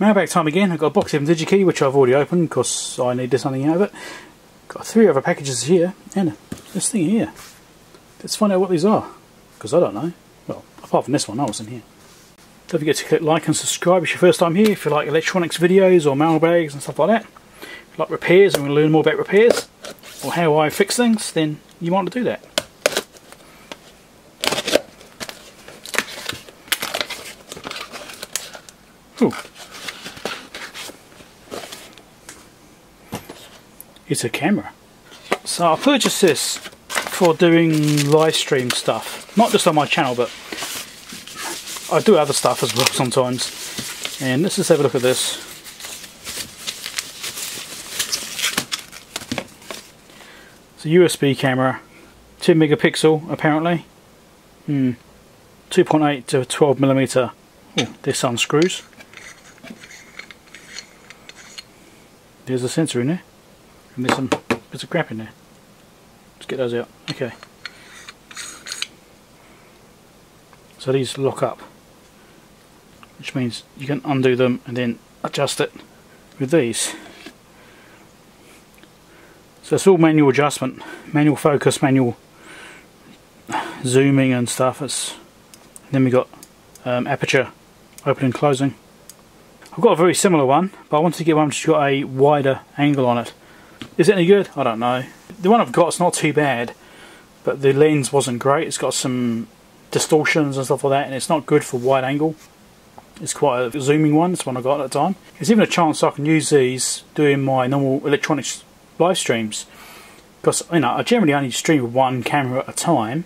Mailbag time again. I've got a box of DigiKey which I've already opened because I needed something out of it. Got three other packages here and this thing here. Let's find out what these are because I don't know. Well, apart from this one, I was in here. Don't forget to click like and subscribe if it's your first time here. If you like electronics videos or mailbags and stuff like that. If you like repairs and want to learn more about repairs or how I fix things, then you want to do that. Ooh. It's a camera. So I purchased this for doing live stream stuff. Not just on my channel, but I do other stuff as well sometimes. And let's just have a look at this. It's a USB camera, 2 megapixel apparently. Hmm. 2.8 to 12 millimeter. Oh, there's some screws. There's a sensor in there. And there's some bits of crap in there. Let's get those out. Okay. So these lock up. Which means you can undo them and then adjust it with these. So it's all manual adjustment, manual focus, manual zooming and stuff. It's, then we got um, aperture opening and closing. I've got a very similar one, but I wanted to get one which got a wider angle on it. Is it any good? I don't know. The one I've got is not too bad, but the lens wasn't great. It's got some distortions and stuff like that, and it's not good for wide angle. It's quite a zooming one, it's one I got at the time. There's even a chance I can use these doing my normal electronics live streams. Because, you know, I generally only stream one camera at a time,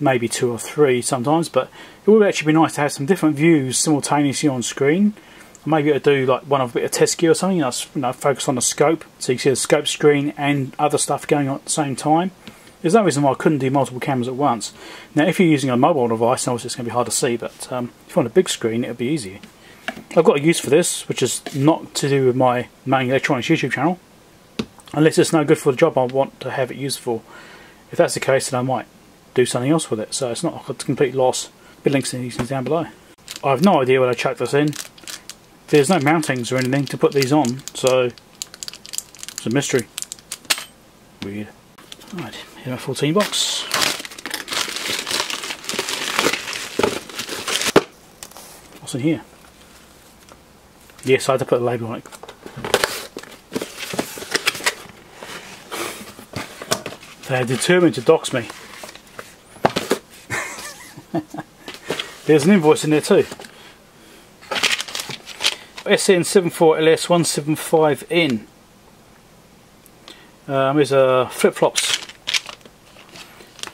maybe two or three sometimes, but it would actually be nice to have some different views simultaneously on screen maybe to do like one of a bit of test gear or something. Know, you know, focus on the scope, so you can see the scope screen and other stuff going on at the same time. There's no reason why I couldn't do multiple cameras at once. Now, if you're using a mobile device, obviously it's going to be hard to see, but um, if you want a big screen, it'll be easier. I've got a use for this, which is not to do with my main electronics YouTube channel, unless it's no good for the job I want to have it used for. If that's the case, then I might do something else with it, so it's not a complete loss. Bit links to these down below. I have no idea where I chucked this in there's no mountings or anything to put these on, so it's a mystery. Weird. Right, here's my 14 box. What's in here? Yes, I had to put a label on it. They're determined to dox me. There's an invoice in there too. SN74LS175N. Um, these are flip-flops.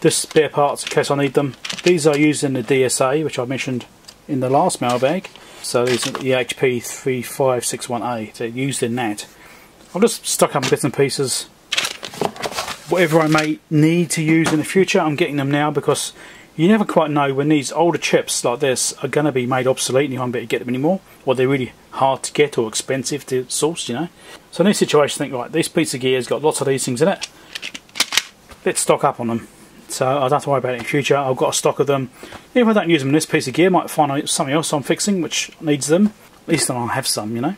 This spare parts in case I need them. These are used in the DSA, which I mentioned in the last mailbag. So these are the HP 3561A. They're used in that. I've just stuck up bits and pieces. Whatever I may need to use in the future, I'm getting them now because you never quite know when these older chips like this are going to be made obsolete and you won't be able to get them anymore or they're really hard to get or expensive to source you know? So in this situation think right this piece of gear has got lots of these things in it. Let's stock up on them. So I don't have to worry about it in future. I've got a stock of them. If I don't use them in this piece of gear I might find something else I'm fixing which needs them. At least then I'll have some you know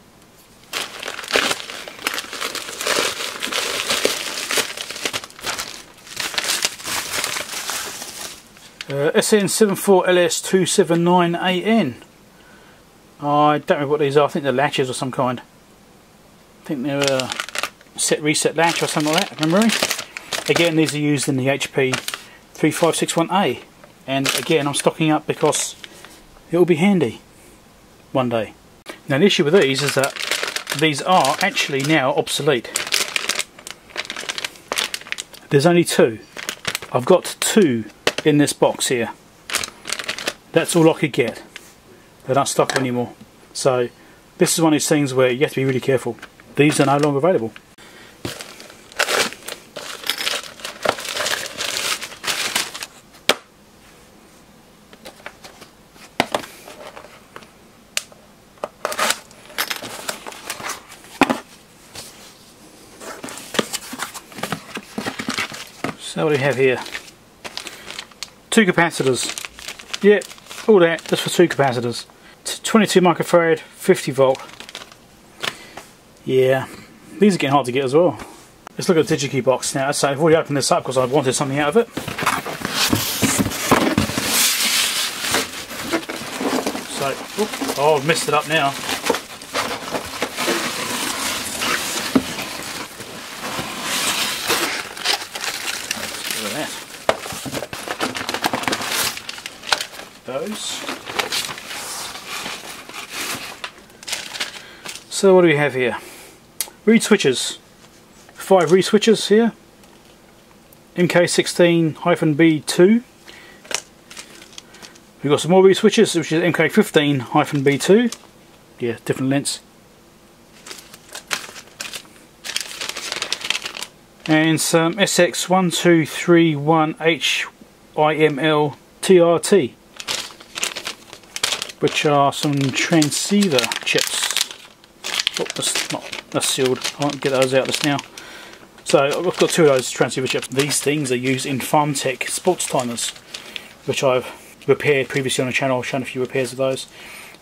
Uh, SN74LS279AN. I don't know what these are. I think they're latches of some kind. I think they're a set reset latch or something like that, remember? Again, these are used in the HP 3561A. And again, I'm stocking up because it will be handy one day. Now the issue with these is that these are actually now obsolete. There's only two. I've got two in this box here. That's all I could get. They're not stock anymore. So this is one of these things where you have to be really careful. These are no longer available. So what do we have here? Two capacitors. Yeah, all that, just for two capacitors. 22 microfarad, 50 volt. Yeah, these are getting hard to get as well. Let's look at the DigiKey box now. So I've already opened this up because I wanted something out of it. So, oh, I've messed it up now. Look at that. Those. So what do we have here? Reed switches. Five reed switches here. MK16-B2. We've got some more reed switches, which is MK15-B2. Yeah, different lengths. And some SX1231HIML TRT, which are some transceiver chips. Oh, that's not that's sealed. I won't get those out just now. So I've got two of those transceiver chips. These things are used in Farmtek sports timers, which I've repaired previously on the channel. I've shown a few repairs of those.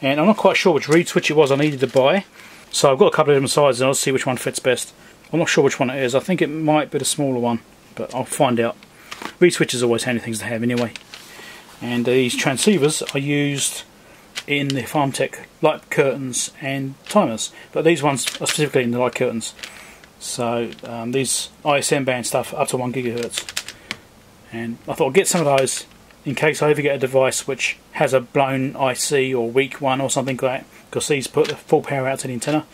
And I'm not quite sure which reed switch it was I needed to buy. So I've got a couple of different sizes and I'll see which one fits best. I'm not sure which one it is. I think it might be the smaller one, but I'll find out. Reed switches are always handy things to have anyway. And these transceivers are used in the Farmtek light curtains and timers, but these ones are specifically in the light curtains. So um, these ISM band stuff up to 1 gigahertz. And I thought I'd get some of those in case I ever get a device which has a blown IC or weak one or something like that, because these put the full power out to the antenna.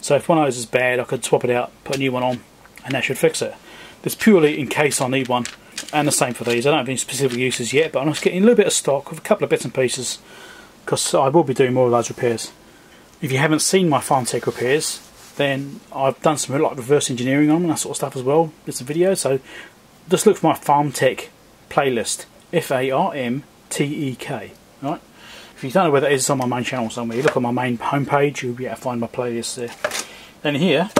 So if one of those is bad, I could swap it out, put a new one on, and that should fix it. This purely in case I need one, and the same for these. I don't have any specific uses yet, but I'm just getting a little bit of stock of a couple of bits and pieces because I will be doing more of those repairs. If you haven't seen my Farmtek repairs, then I've done some like reverse engineering on them and that sort of stuff as well. It's a video, so just look for my Farmtek playlist. F-A-R-M-T-E-K. Right? If you don't know where that is, it's on my main channel somewhere. You look on my main homepage, you'll be able to find my playlist there. Then here,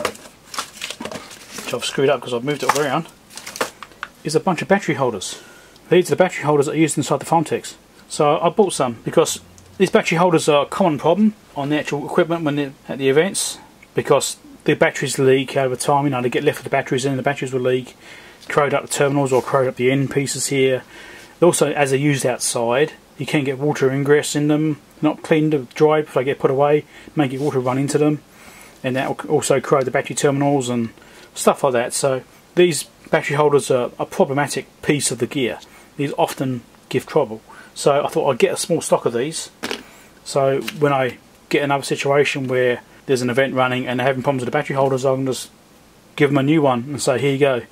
which I've screwed up because I've moved it around, is a bunch of battery holders. These are the battery holders that are used inside the Farmteks. So I bought some because these battery holders are a common problem on the actual equipment when they're at the events because the batteries leak over time, you know, they get left with the batteries in, the batteries will leak, corrode up the terminals or corrode up the end pieces here. Also, as they're used outside, you can get water ingress in them, not cleaned or dried if they get put away, get water run into them, and that will also corrode the battery terminals and stuff like that. So these battery holders are a problematic piece of the gear. These often give trouble. So I thought I'd get a small stock of these so when I get another situation where there's an event running and they're having problems with the battery holders, I can just give them a new one and say, here you go.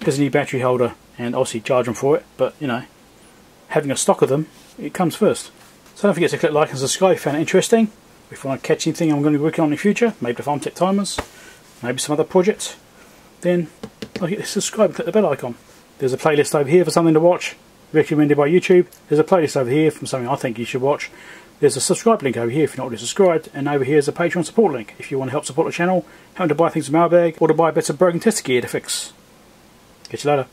Here's a new battery holder and obviously charge them for it. But, you know, having a stock of them, it comes first. So don't forget to click like and subscribe if you found it interesting. If you want to catch anything I'm going to be working on in the future, maybe the Farmtek timers, maybe some other projects, then like, subscribe and click the bell icon. There's a playlist over here for something to watch, recommended by YouTube. There's a playlist over here from something I think you should watch. There's a subscribe link over here if you're not already subscribed, and over here is a Patreon support link if you want to help support the channel, having to buy things from our bag, or to buy better broken tester gear to fix. Catch you later.